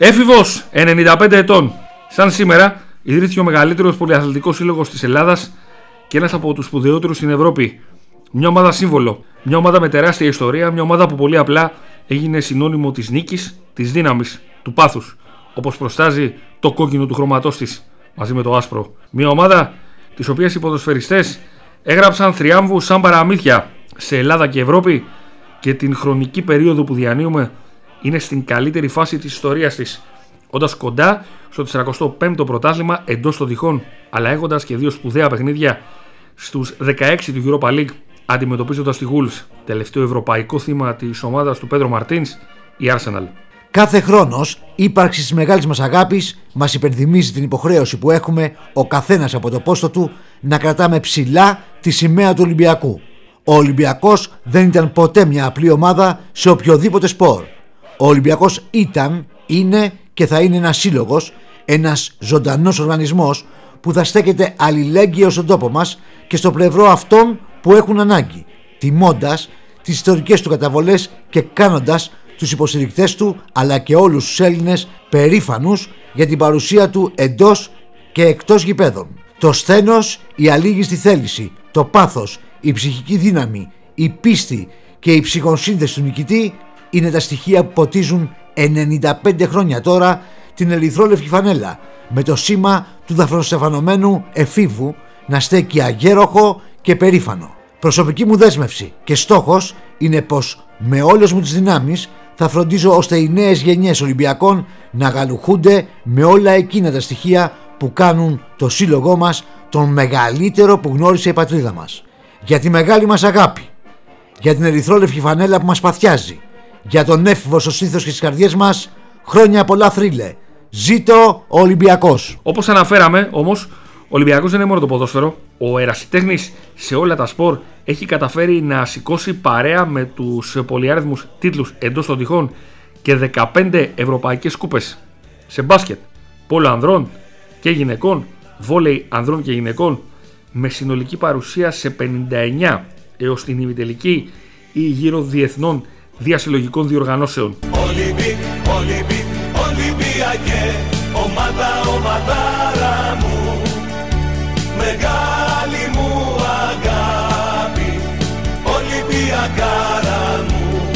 Έφηβος 95 ετών. Σαν σήμερα ιδρύθηκε ο μεγαλύτερος πολυαθλητικός σύλλογος της Ελλάδας και ένας από τους σπουδαιότερους στην Ευρώπη. Μια ομάδα σύμβολο. Μια ομάδα με τεράστια ιστορία. Μια ομάδα που πολύ απλά έγινε συνώνυμο της νίκης, της δύναμης, του πάθους. Όπως προστάζει το κόκκινο του χρωματό της μαζί με το άσπρο. Μια ομάδα της οποίας οι ποδοσφαιριστές έγραψαν θριάμβους σαν παραμύθια σε Ελλάδα και Ευρώπη και την χρονική περίοδο που διανύουμε είναι στην καλύτερη φάση της ιστορίας της όντας κοντά στο 45ο πρωτάθλημα εντός των διχών αλλά έχοντας και δύο σπουδαία παιχνίδια στους 16 του Europa League αντιμετωπίζοντας τη Wolves τελευταίο ευρωπαϊκό θύμα της ομάδας του Πέντρο Μαρτίνς η Arsenal. Κάθε χρόνος ύπαρξης της μεγάλης μας αγάπης μας υπενθυμίζει την υποχρέωση που έχουμε ο καθένας από το πόστο του να κρατάμε ψηλά τη σημαία του Ολυμπιακού. Ο Ολυμπιακός δεν ήταν ποτέ μια απλή ομάδα σε οποιοδήποτε σπορ. Ο Ολυμπιακός ήταν, είναι και θα είναι ένας σύλλογος, ένας ζωντανός οργανισμός που θα στέκεται αλληλέγγυο στον τόπο μας και στο πλευρό αυτών που έχουν ανάγκη, τιμώντας τις ιστορικές του καταβολές και κάνοντας τους υποστηρικτές του αλλά και όλους τους Έλληνες περήφανους για την παρουσία του εντός και εκτός γηπέδων. Το σθένος, η αλήγιστη θέληση, το πάθος, η ψυχική δύναμη, η πίστη και η ψυχοσύνδεση του νικητή είναι τα στοιχεία που ποτίζουν 95 χρόνια τώρα την ερυθρόλευκη φανέλα με το σήμα του δαφροστεφανωμένου εφήβου να στέκει αγέροχο και περήφανο. Προσωπική μου δέσμευση και στόχος είναι πως με όλες μου τις δυνάμεις θα φροντίζω ώστε οι νέες γενιές Ολυμπιακών να γαλουχούνται με όλα εκείνα τα στοιχεία που κάνουν το σύλλογό μας τον μεγαλύτερο που γνώρισε η πατρίδα μας. Για τη μεγάλη μας αγάπη, για την ερυθρόλευκη φανέλα που μας παθιάζει, για τον έφηβο στο στήθος και στις καρδιές μας, χρόνια πολλά θρύλε. Ζήτω ο Ολυμπιακός. Όπως αναφέραμε όμως, ο Ολυμπιακός δεν είναι μόνο το ποδόσφαιρο. Ο ερασιτέχνης σε όλα τα σπορ έχει καταφέρει να σηκώσει παρέα με τους πολυάριθμους τίτλους εντός των τυχών και 15 ευρωπαϊκές κούπες σε μπάσκετ, πόλο ανδρών και γυναικών, βόλεϊ ανδρών και γυναικών με συνολική παρουσία σε 59 έως την ημιτελική ή γύρω διεθνών διασυλλογικών διοργανώσεων. ομάδα, ομαδάρα μου, μεγάλη μου αγάπη, Ολυμπιακάρα μου,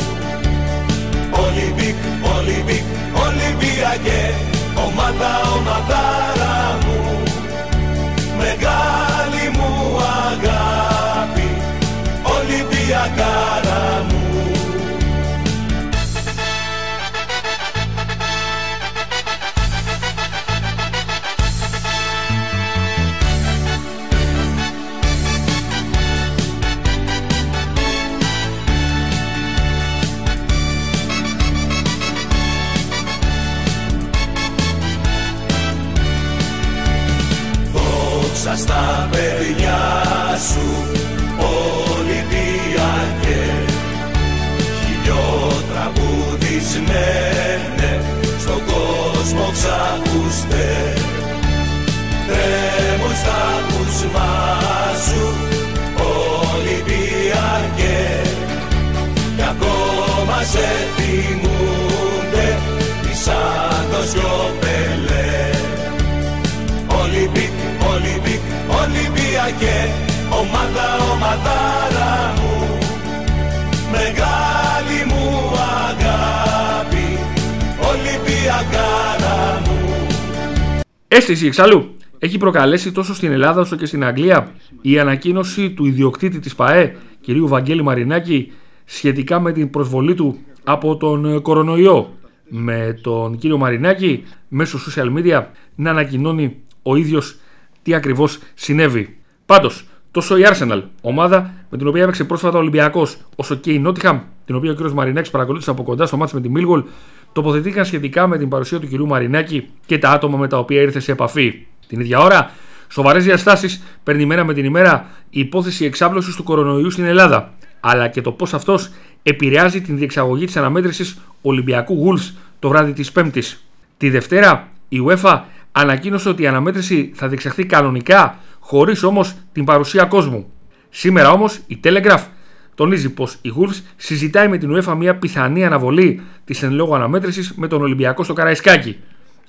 Ολυμπικ, Ολυμπικ, Ολυμπιακέ, ομάδα, ομαδάρα παιδιά σου Ολυμπιακέ Χιλιότραπουδισμένε στον κόσμο ξακούστε Τρέμουν στα κουσμά σου Ολυμπιακέ Κι ακόμα σε θυμούνται οι Σάντος και Ολυμπιακέ Ομάδα, ομαδάρα μου Μεγάλη μου αγάπη Ολυμπιακάρα μου Αίσθηση εξαλλού έχει προκαλέσει τόσο στην Ελλάδα όσο και στην Αγγλία η ανακοίνωση του ιδιοκτήτη της ΠαΕ, κυρίου Βαγγέλη Μαρινάκη, σχετικά με την προσβολή του από τον κορονοϊό. Με τον κύριο Μαρινάκη μέσω social media να ανακοινώνει ο ίδιος τι ακριβώς συνέβη. Πάντως, τόσο η Arsenal, ομάδα με την οποία έπαιξε πρόσφατα ο Ολυμπιακός, όσο και η Νότιχαμ, την οποία ο κ. Μαρινάκη παρακολούθησε από κοντά στο μάτι με τη Μίλγολ, τοποθετήθηκαν σχετικά με την παρουσία του κ. Μαρινάκη και τα άτομα με τα οποία ήρθε σε επαφή. Την ίδια ώρα, σοβαρές διαστάσεις παίρνει μέρα με την ημέρα η υπόθεση εξάπλωσης του κορονοϊού στην Ελλάδα, αλλά και το πώς αυτός επηρεάζει την διεξαγωγή της αναμέτρησης Ολυμπιακού Wolves το βράδυ της Πέμπτης. Τη Δευτέρα, η UEFA ανακοίνωσε ότι η αναμέτρηση θα διεξαχθεί κανονικά, χωρίς όμως την παρουσία κόσμου. Σήμερα όμως η Telegraph τονίζει πως η Wolves συζητάει με την UEFA μια πιθανή αναβολή της εν λόγω αναμέτρησης με τον Ολυμπιακό στο Καραϊσκάκι.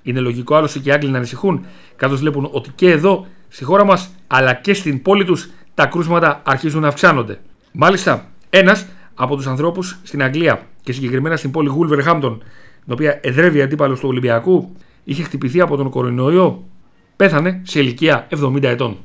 Είναι λογικό άλλωστε και οι Άγγλοι να ανησυχούν, καθώς βλέπουν ότι και εδώ, στη χώρα μας, αλλά και στην πόλη τους, τα κρούσματα αρχίζουν να αυξάνονται. Μάλιστα, ένας από τους ανθρώπους στην Αγγλία και συγκεκριμένα στην πόλη Wolverhampton, την οποία εδρεύει αντίπαλος του Ολυμπιακού, είχε χτυπηθεί από τον κορονοϊό, πέθανε σε ηλικία 70 ετών.